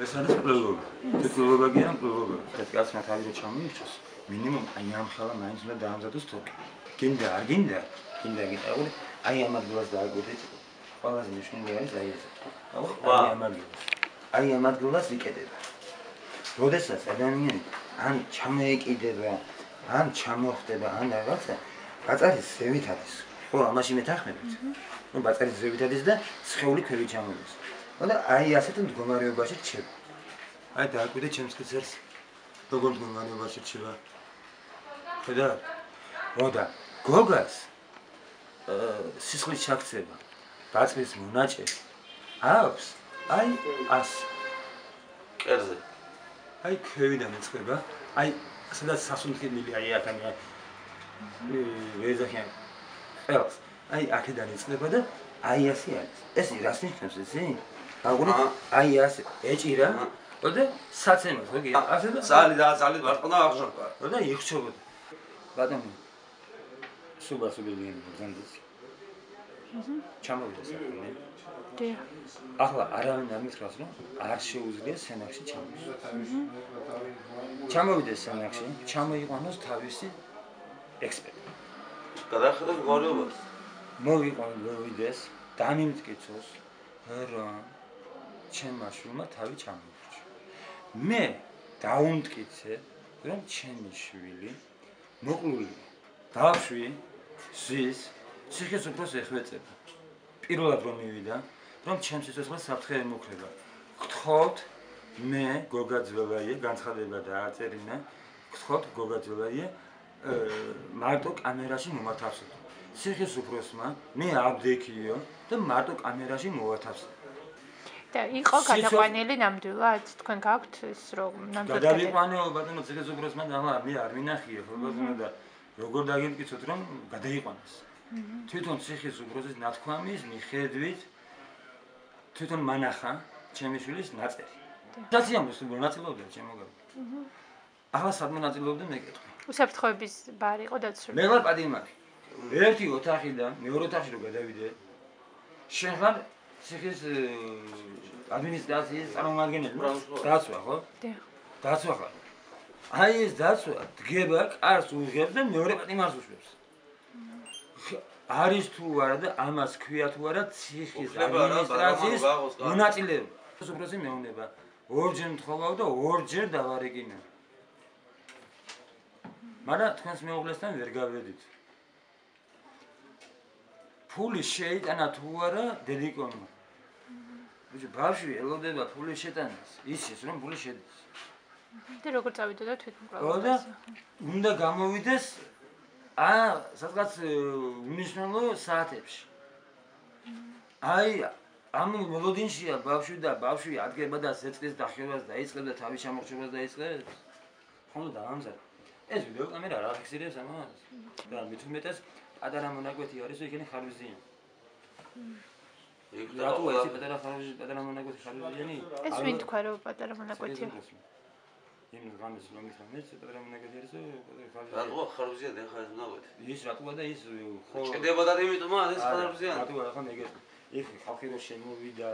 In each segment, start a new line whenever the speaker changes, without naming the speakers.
ეს არის პლელობა. პლელობა კი არა პლელობა. ეს კაცმა თავი რო ჩამოიჩოს, მინიმუმ აი ამ ხალა მაინც უნდა დაამზადოს თოკი. გინდა არ გინდა? გინდა გიტაული, აი ამ ადგილას დააგვიდეთ. ყველაზე მნიშვნელოვანი არის აი ეს. აი ამ ადგილას. აი ამ ადგილას იკედება. როდესაც ადამიანი ან ჩამოეკიდება, ან ჩამოხდება, ან რაღაცა, ბაწარის ზევით არის. ხო, ამაში მეთანხმებით. ნუ ბაწარის ზევით არის და სხეული ქვევით ჩამოდის. და აი ასეთ მდგომარეობაში რჩება. აი დააკვირდე ჩემს კიცერს. როგორ მდგომარეობაში რჩება? ხედა? როდა გოგას? აა სისხლის ჩაქცევა. დაწვის მონაჭე. აქვს. აი ას.
კერზე
აი ქვევიდან ეწყება აი სადაც სასუნთქებელი აი აქანი ვეზახიან. ხელს აი აქედან ეწყება და აი ასე არის. ეს რას ნიშნავს ესე აგური აი ასე ეჭირა. და საცემოს გოგი ასე და
ზალი და ზალი ვარყნა აღშობა
და იხჩობოდა ბატონო სუბა სუბილი გზანდის აჰა. ჩამოვიდა საქმე. დე. ახლა არავინ არ მითხრას რომ არ შეუძლია სენახში ჩამოვიდეს ჩამოვიდეს სენახში ჩამოიყვანოს თავისი ექსპერტი.
გადახედოთ გორიობას
მოვიყვან მოვიდეს დამიმტკიცოს რა ჩემმა შვილმა თავი ჩამოიჭრა. მე დაუნტკიცე, რომ ჩემი შვილი მოკლული დავშვი ზის ციხეს უფროს ეხვეწება. პირველად რომ მივიდა, რომ ჩემს სიცოცხლეს საფრთხე ემუქრება. გთხოვთ მე გოგაძველაიე განცხადება დააწერინა. გთხოვთ გოგაძველაიე მარტო კამერაში მომათავსოთ. ციხეს უფროსმა მე აბდექიო და მარტო კამერაში მოვათავსოთ.
და იყო გადაყვანილი ნამდვილად. თქვენ გაქვთ ის რომ
ნამდვილად გადაიყვანო ბატონო ცეგეს უბრალოდ მან ამა მე არ მინახია ხო ბატონო და როგორ დაგიმტკიცოთ რომ გადაიყვანოს თვითონ ციხის უბრალოდ ნათქვამის მიხედვით თვითონ მანახა ჩემი შვილის ნაწერი. დაციამოს თუ მონაწილეობდა ჩემო გავა ახლა სადმე ნაწილეობდა მეკითხე
უსაფრთხოების ბარი იყო დაცული
მე ვარ პადიმაკი ერთი ოთახიდან მეორე ოთახში რო გადავიდე შენ ხარ ციხის ადმინისტრაციის წარმომადგენელი დაცვა ხო? დიახ. დაცვა ხარ. აი ეს დაცვა დგება კარს უღებს და მეორე პატიმარს უშვებს. არის თუ არა და ამას ქვია თუ არა ციხის ადმინისტრაციის მონაწილეობა. უბრალოდ მეუნება. ორჯერ მთხოვავ და ორჯერ დავარეკინა. მაგრამ თქვენს მეუღლესთან ვერ გავედით. ფული შეიტანა თუ არა დედიკონმა. ბიჭო, ბავშვი ელოდება ფული შეტანას. ისიც რომ ფული შედეს.
და როგორ წავიდა და თვითონ პრობლემა.
უნდა გამოვიდეს აა სადღაც უნიშნელო საათებში. აი ამ მოლოდინშია ბავშვი და ბავშვი ადგება და ზეწრის დახევას დაიწყებს და თავის შემოხშობას დაიწყებს. ხომ და ამზად. ეს ვიდეო კამერა რა ფიქსირებს ამას? და მით უმეტეს პატარა მონაკვეთი არის იქნე ხარვიზიანი. რატო ეს პატარა ხარვიზი პატარა მონაკვეთი ხარვიზიანი?
ეს ვინ თქვა რომ პატარა მონაკვეთია?
იმის გამის რომ ის ამის პატარა მონაკვეთი არის
ხარვიზი. რატო ხარვიზია და ხარვიზი მონაკვეთი?
ის რატოა და ის
ხო ჭედება და იმიტომ არის ხარვიზიანი.
რატო ახლა მეგე იქ ხალხი რო შემოვიდა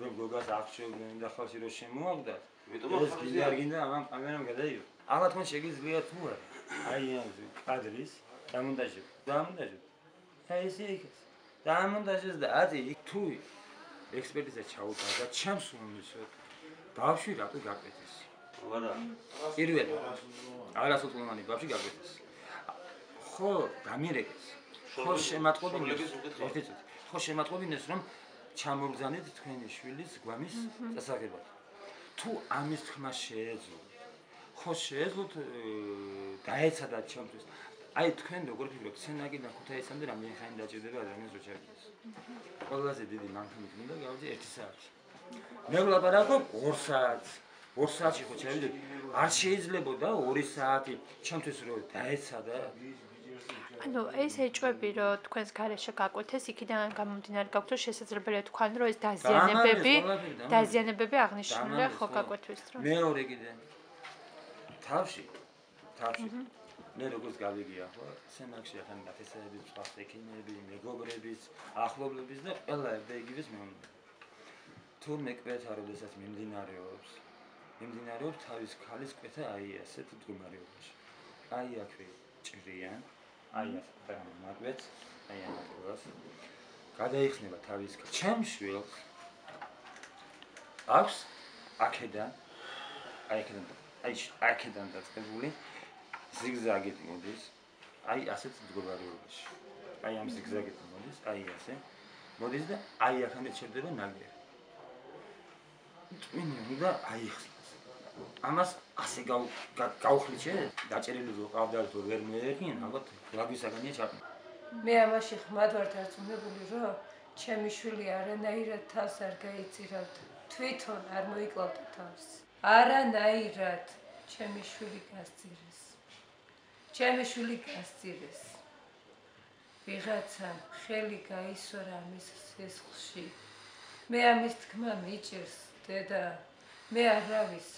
რომ გოგას აღჩევდნენ და ხალხი რო შემოაგდა იმიტომ ეს გინდა არ გინდა ამ კამერამ გადაიო. ახლა თქვენ შეგიძლია თუ არა აი ამ კადრის დამონტაჟება. დამონტაჟებ. და ესე იქეს. დამონტაჟეს და ათი იქ თუ ექსპერტიზა ჩაუტარა და ჩემს უმისოთ. ბავშვი რატო გაკვეთეს?
ვარა.
პირველი. არასოთლოვანი ბავშვი გაკვეთეს. ხო, გამირეკეს. ხო შემატყობინეს. ერთი წუთი. ხო შემატყობინეს რომ ჩამოგზანეთ თქვენი შვილის გვამის დასაგებად. თუ ამის თქმა შეეძლო. ხო შეეძლოთ დაეცადა ჩემთვის. აი თქვენ როგორ ფიქრობთ? სენაკიდან ქუთაისამდე რამდენი ხანი დაჭირდება ადამიანს რო ჩაგდეს ყველაზე დიდი მანქანით უნდა გავიძე 1 საათი მე ვლაპარაკობ 2 საათი 2 საათი ხო ჩავიდე არ შეიძლებოდა 2 საათი. ჩემთვის რო დაეცადა
ანუ ეს ეჭვები რომ თქვენს გარეშე გაკვეთეს იქიდან გამომდინარე გაქვთ რომ შესაძლებელია თქვენ რომ ეს დაზიანებები დაზიანებები აღნიშნულია ხო გაკვეთვის
რომ მეორე კიდე. თავში. თავში მე როგორც გავიგია ხო? სენაკში ახან ნათესაების სხვა ექიმები მეგობრების ახლობლების და ყველა ერთა იგივეს მეუბნება თურმე კვეთა როდესაც მიმდინარეობს მიმდინარეობს თავის ქალის კვეთა აი ასეთ მდგომარეობაში. აი აქვე ჭრიან აი ასე მაგვეც აი ამას გადაიხნება თავის ჩემშვილს აქვს აქედან აი აქედან აი აქედან დაწყებული ზიგზაგით მოდის. აი ასეთ მდგომარეობაში. აი ამ ზიგზაგით მოდის. აი ასე. მოდის და აი ახამდე ჩერდება ნაგერი ტვინი უნდა აიხსნას ამას ასე გავხლიჩე დაჭერილი რო ყავდა თუ ვერ მეერგინ ალბათ ლაგვისაგანია ჩაკ
მე ამაში ხმად ვარ დარწმუნებული რომ ჩემი შვილი არანაირად თავს არ გაიწირავდა თვითონ არ მოიკლავდა თავს. არანაირად ჩემი შვილი გასწირეს ჩემი შვილი გასწირეს. ვიღაცა ხელი გაისორა მის სისხლში მე ამის თქმა მიჭირს დედა. მე არავის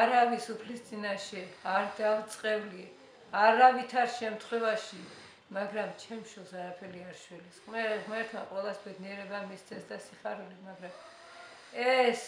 არავის უფლის წინაშე არ დავწყევლი არავითარ შემთხვევაში მაგრამ ჩემ შულს არაფერი არ შველის. მე ღმერთმა ყოველას ბედნიერება მისცეს და სიხარული მაგრამ ეს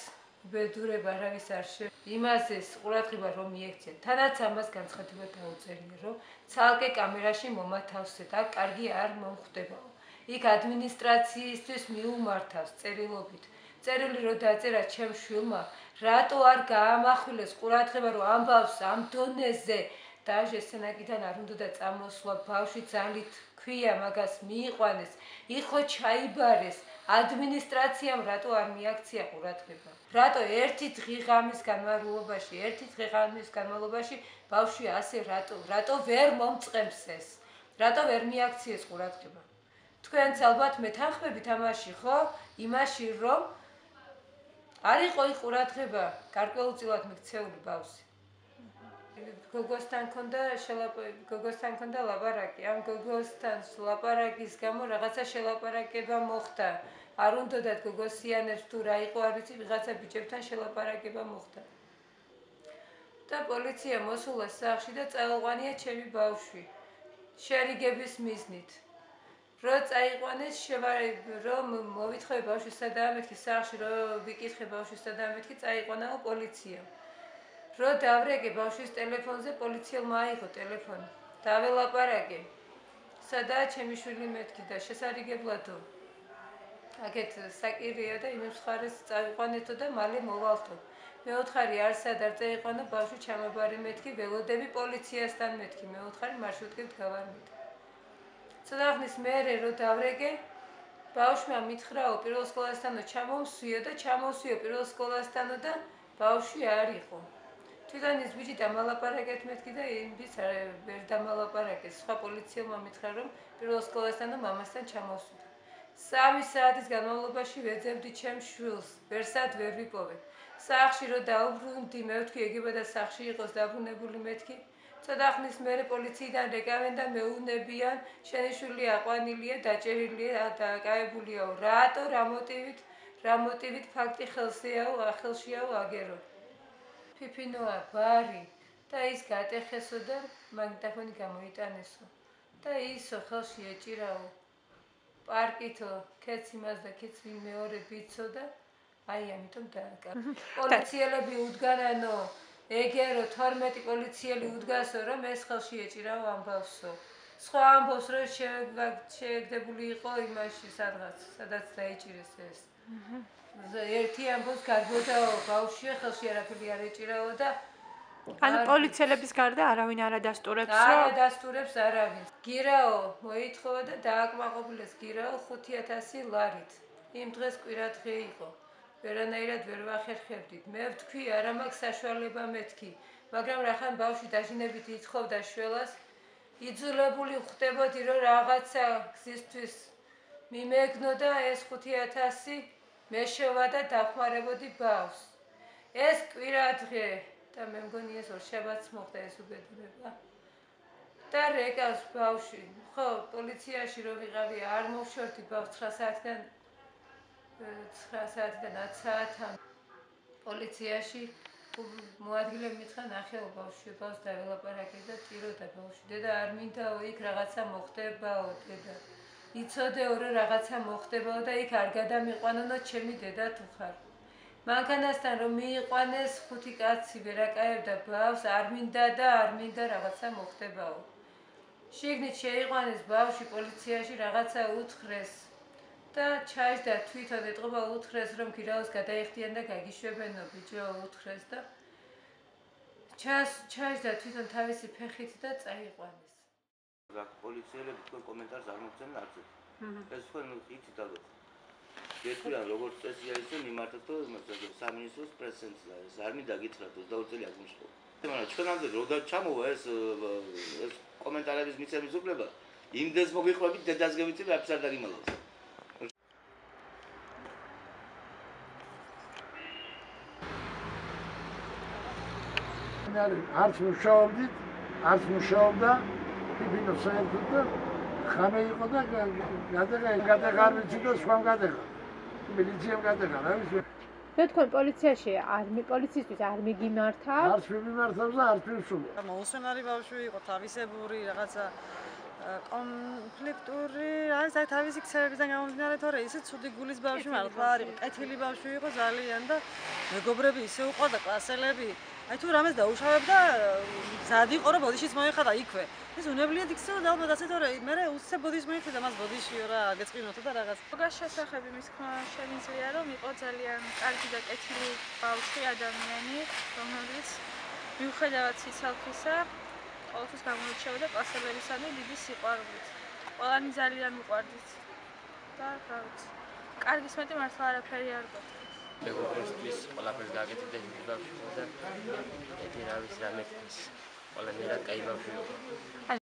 ბედურება არავის არ შე იმასეს ყურადღება რომ მიექცია თანაც ამას განცხადება დაუწერია რომ ცალკე კამერაში მომათავსე და კარგი არ მომხვდებაო. იქ ადმინისტრაციისთვის მიუმართავს წერილობით. წერილი რო დაწერა ჩემ შვილმა რატო არ გაამახვილეს ყურადღება რომ ამბავს ამ დონეზე დაჟე სენაკიდან არ უნდა და წამოსვლა. ბავშვი ძალით ქვია მაგას მიიყვანეს იხო ჩაიბარეს ადმინისტრაციამ რატო არ მიაქცია ყურადღება? რატო ერთი დღიღამის განმავლობაში, ერთი დღიღამის განმავლობაში ბავშვი ასე რატო, რატო ვერ მომწყემს ეს? რატო ვერ მიაქციეს ყურადღება? თქვენც ალბათ მეთანხმებით ამაში, ხო? იმაში, რომ არ იყო ყურადღება გარკვეულწილად მიქცეული ბავშვი. გოგოსთან ქონდა გოგოსთან ქონდა ლაპარაკი. ამ გოგოსთან ლაპარაკის გამო რაღაცა შელაპარაკება მოხდა. არ უნდათ გოგოსიანებს თუ რა იყო, არ ვიცი, ვიღაცა ბიჭებთან შელაპარაკება მოხდა. და პოლიცია მოსულა სახში და წაიყვანია ჩემი ბავშვი. შერიგების მიზნით. რო წაიყვანეს შევარი რომ მოვითხოვე ბავშვის სადაა მეთქი სახში რომ ვიკითხე ბავშვის სადაა მეთქი წაიყვანაო პოლიცია. რო დავრეგე ბავშვის ტელეფონზე პოლიციელმა აიღო ტელეფონი. დაველაპარაკე. სადაა ჩემი შვილი მეთქი და შესარიგებლადო. აქეთ საკირია და იმის ხარეს წაიყვანეთო და მალე მოვალთო. მეოთხარი არ სადარ წაიყვანო ბავშვი ჩამაბარი მეთქი ველოდები პოლიციასთან მეთქი. მეოთხარი მარშრუტკით გავარმით. ცოტახნის მერე რო დავრეგე ბავშვმა მითხრაო პირველ სკოლასთანო ჩამოვსვიო და ჩამოვსვიო პირველ სკოლასთანო და ბავშვი არ იყო. თვითონ ის ბიჭი დამალაპარაკეთ მეთქი და იმის ვერ დამალაპარაკეს. სხვა პოლიციელმა მითხრა რომ პირველ სკოლასთან და მამასთან ჩამოსულა. სამი საათის განმავლობაში ვეძებდი ჩემ შვილს, ვერსად ვერ ვიპოვე. სახში რო დაუბრუნდი, მე ვთქვი ეგება და სახში იყოს დაბრუნებული მეთქი. ცოტა ხნის მერე პოლიციიდან რეკავენ და მეუნებიან, შენი შვილი აყვანილია, დაჭერილია და აკაებულია. რატო, რა მოტივით? რა მოტივით ფაქტი ხელსიაო, ახელშიაო აგერო. ფიფინოა ბარი. და ის გატეხესო და მაგნიტოფონი გამოიტანესო. და ისო ხელში ეჭირაო პარკითო ქეც იმას და ქეც მეორე ბიცო და აი ამიტომ დააკა. პოლიციელები უდგანანო. ეგერო 12 პოლიციელი უდგასო რომ ეს ხელში ეჭირაო ამბავსო სხვა ამბავს რომ შეეგდებული იყო იმაში სადღაც სადაც დაიჭირეს ეს. ერთი ამბობს გარბოდა ბავშვი ხელში არაფერი არ ეჭირაო და
ანუ პოლიციელების გარდა არავინ არ ადასტურებს
რომ არ ადასტურებს არავინ. გირაო მოითხოვა და დააკმაყოფილეს გირაო 5000 ლარით. იმ დღეს კვირა დღე იყო. ვერანაირად ვერ ვახერხებდით. მე ვთქვი არა მაქვს საშუალება მეთქი მაგრამ რახან ბავშვი დაჟინებით ითხოვდა შველას იძულებული ხვდებოდი რომ რაღაცა გზისთვის მიმეგნო და ეს 5000 მე შევა და დახმარებოდი ბავს. ეს კვირა დღე და მე მგონი ეს ორშაბათს მოხდა ეს უბედურება. და რეკავს ბავში. ხო, პოლიციაში რო ვიყავი, არ მოვშორდი ბავს 9 საათიდან 9 საათიდან 10 საათამდე. პოლიციაში მოადგილე მითხრა ნახეო ბავშვი ბავს დაველაპარაკე და ტიროდა ბავშვი. დედა არ მინდაო იქ რაღაცა მოხდებაო, დედა. იცოდეო რომ რაღაცა მოხდებაო და იქ არ გადამიყვანონო ჩემი დედა თუ ხარ მანქანასთან რომ მიიყვანეს ხუთი კაცი ვერაკაებდა ბავს, არ მინდა და არ მინდა რაღაცა მოხდებაო. შიგნით შეიყვანეს ბავში პოლიციაში რაღაცა უთხრეს და ჩაჯდა თვითონ ეტყობა უთხრეს რომ ქირაოს გადაიხდიან და გაგიშვებენო ბიჭო უთხრეს და ჩას ჩაჯდა თვითონ თავისი ფეხით და წაიყვანეს.
რა პოლიციელები თქვენ კომენტარს არ მოგცემენ არც ეს თქვენ იცით ალბათ. გეტყვიან როგორც წესია ისე მიმართოთ თუ მასაძე სამინისტროს პრესენცია ეს არ მინდა გითხრათ თუ დაუწელი აგმიშყო. მაგრამ ჩვენამდე რო და ჩამოვა ეს ეს კომენტარების მიცემის უფლება იმდეს მოგიყვებით დედას გევიცი რაფს არ დაგიმალავს.
არც მუშაობდით, არც მუშაობდა ფიფინო საერთოდ და ხამე იყო და გადაღა გადაღარ ვიცი და სხვა გადაღა. მილიციამ გადაღა, რა ვიცი.
და თქვენ პოლიციაში არ მი პოლიციისთვის არ მიგიმართავ?
არც მიმართავს და არც მისული.
მოუსვენარი ბავშვი იყო, თავისებური რაღაცა კონფლიქტური, აი საერთოდ თავისი ქცევებიდან გამომდინარე, თორე ისე ცუდი გულის ბავშვი მართლა არ იყო, კეთილი ბავშვი იყო ძალიან და მეგობრები ისე უყვარდა კლასელები. აი თუ რამეს დაუშავებდა, მზად იყო რომ ბოდიშიც მოიხადა იქვე. ეს უნებლიეთ იქცევა და ალბათ ასე თორე. მე უცებ ბოდიშს მოიხადა მას ბოდიშიო რა, გეწყინოთო და რაღაც.
გოგას შესახები მის თქმა შემიძლია რომ იყო ძალიან კარგი და კეთილი ბავშვი ადამიანი რომელიც მიუხედავად სიცალფისა ყოველთვის გამოირჩეოდა კლასელებისადმი დიდი სიყვარულით ყველანი ძალიან მიყვარდით. და რა ვიცი კარგის მეტი მართლა არაფერი არ გვაქვს
მეგობრისთვის ყველაფერს გაკეთებ და ის ბავშვი და ერთი რა ვიცი რა მეკითხის ყველანაირად კაი ბავშვი იყო